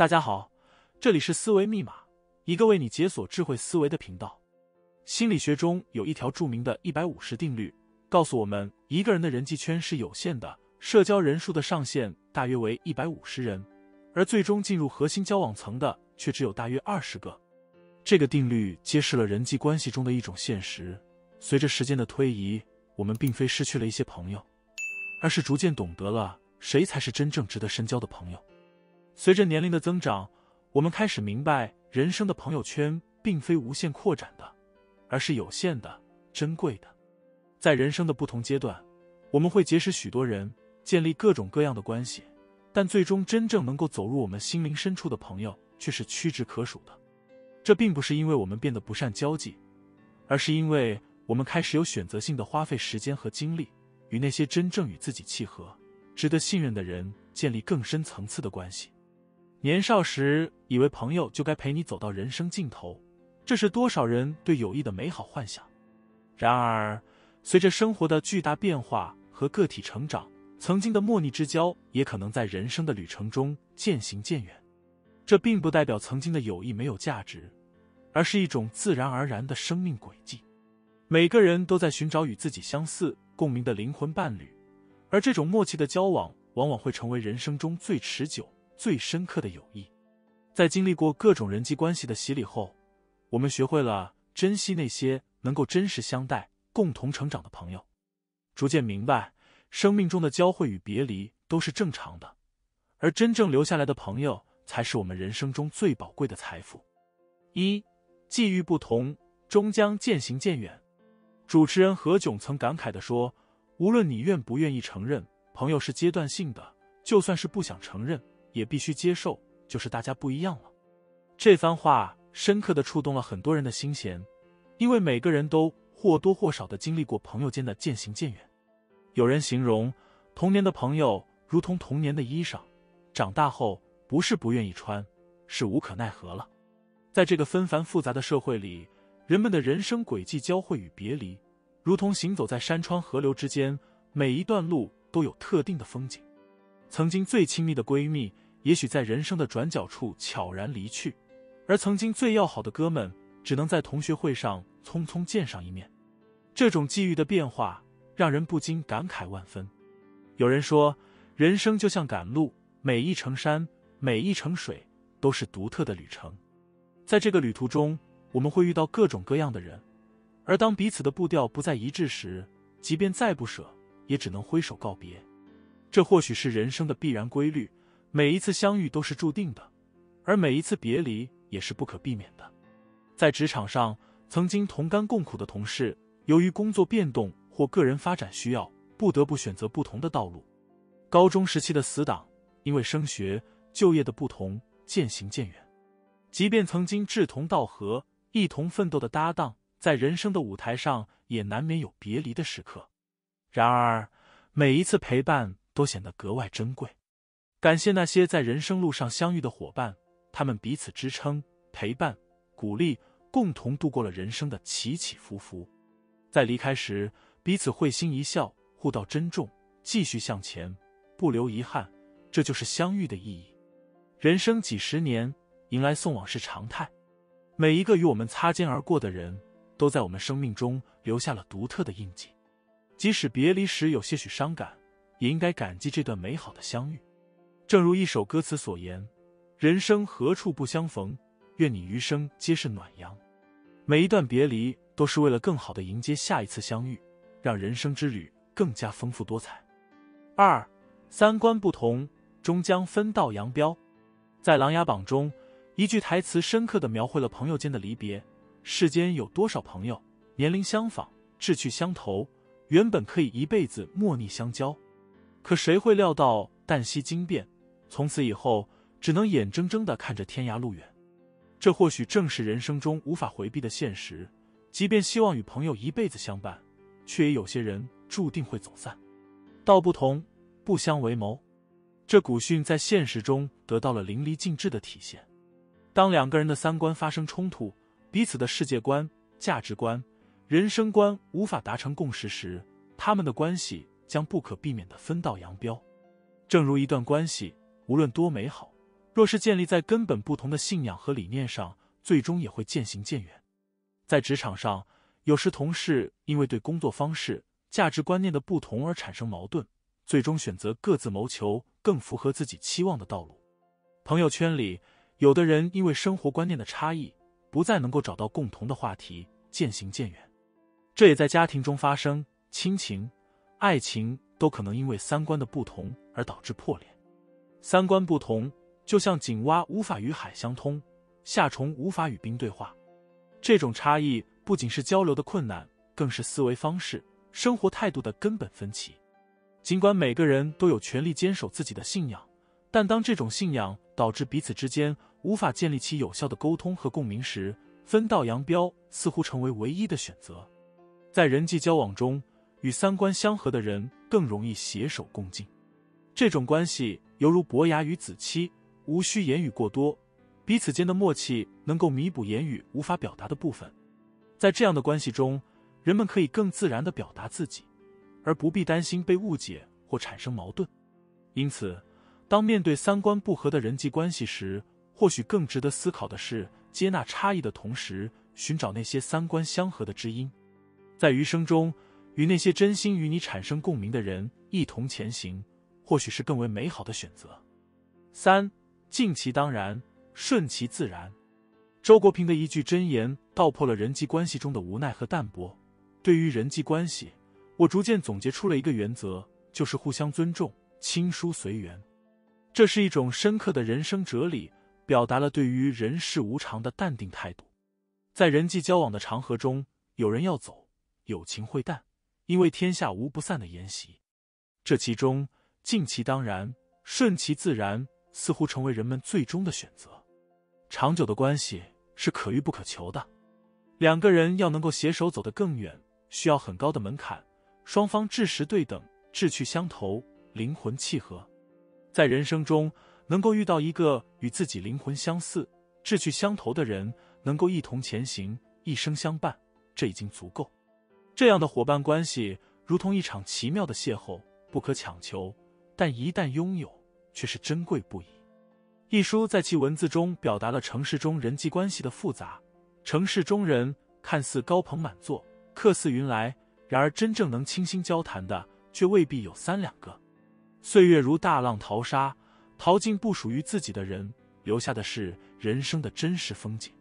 大家好，这里是思维密码，一个为你解锁智慧思维的频道。心理学中有一条著名的一百五十定律，告诉我们一个人的人际圈是有限的，社交人数的上限大约为一百五十人，而最终进入核心交往层的却只有大约二十个。这个定律揭示了人际关系中的一种现实：随着时间的推移，我们并非失去了一些朋友，而是逐渐懂得了谁才是真正值得深交的朋友。随着年龄的增长，我们开始明白，人生的朋友圈并非无限扩展的，而是有限的、珍贵的。在人生的不同阶段，我们会结识许多人，建立各种各样的关系，但最终真正能够走入我们心灵深处的朋友却是屈指可数的。这并不是因为我们变得不善交际，而是因为我们开始有选择性的花费时间和精力，与那些真正与自己契合、值得信任的人建立更深层次的关系。年少时以为朋友就该陪你走到人生尽头，这是多少人对友谊的美好幻想。然而，随着生活的巨大变化和个体成长，曾经的莫逆之交也可能在人生的旅程中渐行渐远。这并不代表曾经的友谊没有价值，而是一种自然而然的生命轨迹。每个人都在寻找与自己相似、共鸣的灵魂伴侣，而这种默契的交往往往会成为人生中最持久。最深刻的友谊，在经历过各种人际关系的洗礼后，我们学会了珍惜那些能够真实相待、共同成长的朋友，逐渐明白生命中的交汇与别离都是正常的，而真正留下来的朋友才是我们人生中最宝贵的财富。一际遇不同，终将渐行渐远。主持人何炅曾感慨地说：“无论你愿不愿意承认，朋友是阶段性的，就算是不想承认。”也必须接受，就是大家不一样了。这番话深刻的触动了很多人的心弦，因为每个人都或多或少的经历过朋友间的渐行渐远。有人形容童年的朋友如同童年的衣裳，长大后不是不愿意穿，是无可奈何了。在这个纷繁复杂的社会里，人们的人生轨迹交汇与别离，如同行走在山川河流之间，每一段路都有特定的风景。曾经最亲密的闺蜜，也许在人生的转角处悄然离去；而曾经最要好的哥们，只能在同学会上匆匆见上一面。这种际遇的变化，让人不禁感慨万分。有人说，人生就像赶路，每一程山，每一程水，都是独特的旅程。在这个旅途中，我们会遇到各种各样的人，而当彼此的步调不再一致时，即便再不舍，也只能挥手告别。这或许是人生的必然规律，每一次相遇都是注定的，而每一次别离也是不可避免的。在职场上，曾经同甘共苦的同事，由于工作变动或个人发展需要，不得不选择不同的道路。高中时期的死党，因为升学、就业的不同，渐行渐远。即便曾经志同道合、一同奋斗的搭档，在人生的舞台上，也难免有别离的时刻。然而，每一次陪伴。都显得格外珍贵。感谢那些在人生路上相遇的伙伴，他们彼此支撑、陪伴、鼓励，共同度过了人生的起起伏伏。在离开时，彼此会心一笑，互道珍重，继续向前，不留遗憾。这就是相遇的意义。人生几十年，迎来送往是常态。每一个与我们擦肩而过的人，都在我们生命中留下了独特的印记。即使别离时有些许伤感。也应该感激这段美好的相遇，正如一首歌词所言：“人生何处不相逢，愿你余生皆是暖阳。”每一段别离都是为了更好的迎接下一次相遇，让人生之旅更加丰富多彩。二，三观不同，终将分道扬镳。在《琅琊榜》中，一句台词深刻的描绘了朋友间的离别：世间有多少朋友，年龄相仿，志趣相投，原本可以一辈子莫逆相交。可谁会料到旦夕惊变，从此以后只能眼睁睁的看着天涯路远。这或许正是人生中无法回避的现实。即便希望与朋友一辈子相伴，却也有些人注定会走散。道不同，不相为谋。这古训在现实中得到了淋漓尽致的体现。当两个人的三观发生冲突，彼此的世界观、价值观、人生观无法达成共识时，他们的关系。将不可避免的分道扬镳。正如一段关系，无论多美好，若是建立在根本不同的信仰和理念上，最终也会渐行渐远。在职场上，有时同事因为对工作方式、价值观念的不同而产生矛盾，最终选择各自谋求更符合自己期望的道路。朋友圈里，有的人因为生活观念的差异，不再能够找到共同的话题，渐行渐远。这也在家庭中发生，亲情、爱情都可能因为三观的不同而导致破裂。三观不同。就像井蛙无法与海相通，夏虫无法与冰对话。这种差异不仅是交流的困难，更是思维方式、生活态度的根本分歧。尽管每个人都有权利坚守自己的信仰，但当这种信仰导致彼此之间无法建立起有效的沟通和共鸣时，分道扬镳似乎成为唯一的选择。在人际交往中，与三观相合的人更容易携手共进。这种关系犹如伯牙与子期。无需言语过多，彼此间的默契能够弥补言语无法表达的部分。在这样的关系中，人们可以更自然的表达自己，而不必担心被误解或产生矛盾。因此，当面对三观不合的人际关系时，或许更值得思考的是接纳差异的同时，寻找那些三观相合的知音，在余生中与那些真心与你产生共鸣的人一同前行，或许是更为美好的选择。三。尽其当然，顺其自然。周国平的一句箴言道破了人际关系中的无奈和淡泊。对于人际关系，我逐渐总结出了一个原则，就是互相尊重，亲疏随缘。这是一种深刻的人生哲理，表达了对于人世无常的淡定态度。在人际交往的长河中，有人要走，友情会淡，因为天下无不散的筵席。这其中，尽其当然，顺其自然。似乎成为人们最终的选择。长久的关系是可遇不可求的，两个人要能够携手走得更远，需要很高的门槛，双方志识对等，志趣相投，灵魂契合。在人生中，能够遇到一个与自己灵魂相似、志趣相投的人，能够一同前行，一生相伴，这已经足够。这样的伙伴关系，如同一场奇妙的邂逅，不可强求，但一旦拥有。却是珍贵不已。一书在其文字中表达了城市中人际关系的复杂。城市中人看似高朋满座，客似云来，然而真正能倾心交谈的，却未必有三两个。岁月如大浪淘沙，淘尽不属于自己的人，留下的是人生的真实风景。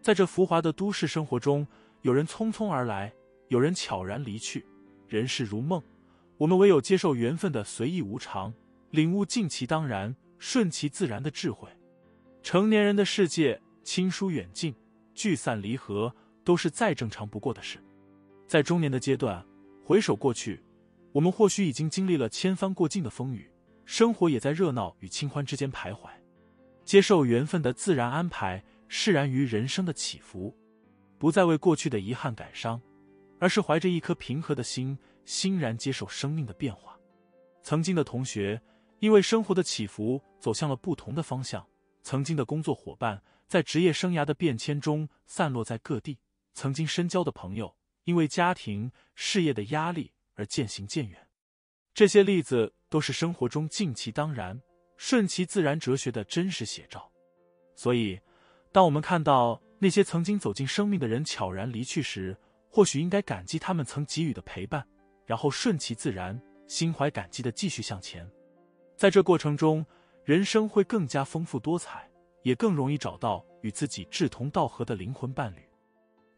在这浮华的都市生活中，有人匆匆而来，有人悄然离去。人世如梦，我们唯有接受缘分的随意无常。领悟尽其当然、顺其自然的智慧。成年人的世界，亲疏远近、聚散离合，都是再正常不过的事。在中年的阶段，回首过去，我们或许已经经历了千帆过尽的风雨，生活也在热闹与清欢之间徘徊。接受缘分的自然安排，释然于人生的起伏，不再为过去的遗憾感伤，而是怀着一颗平和的心，欣然接受生命的变化。曾经的同学。因为生活的起伏走向了不同的方向，曾经的工作伙伴在职业生涯的变迁中散落在各地，曾经深交的朋友因为家庭事业的压力而渐行渐远。这些例子都是生活中尽其当然、顺其自然哲学的真实写照。所以，当我们看到那些曾经走进生命的人悄然离去时，或许应该感激他们曾给予的陪伴，然后顺其自然、心怀感激的继续向前。在这过程中，人生会更加丰富多彩，也更容易找到与自己志同道合的灵魂伴侣。《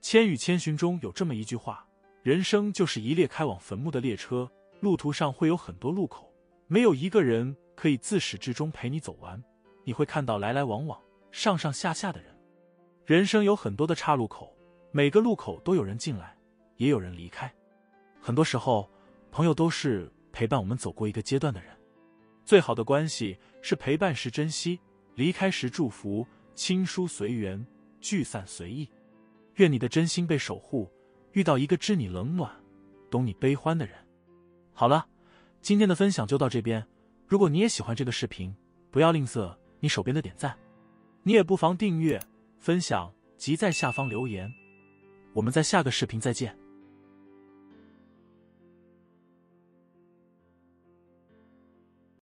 千与千寻》中有这么一句话：“人生就是一列开往坟墓的列车，路途上会有很多路口，没有一个人可以自始至终陪你走完。你会看到来来往往、上上下下的人。人生有很多的岔路口，每个路口都有人进来，也有人离开。很多时候，朋友都是陪伴我们走过一个阶段的人。”最好的关系是陪伴时珍惜，离开时祝福，亲疏随缘，聚散随意。愿你的真心被守护，遇到一个知你冷暖、懂你悲欢的人。好了，今天的分享就到这边。如果你也喜欢这个视频，不要吝啬你手边的点赞，你也不妨订阅、分享及在下方留言。我们在下个视频再见。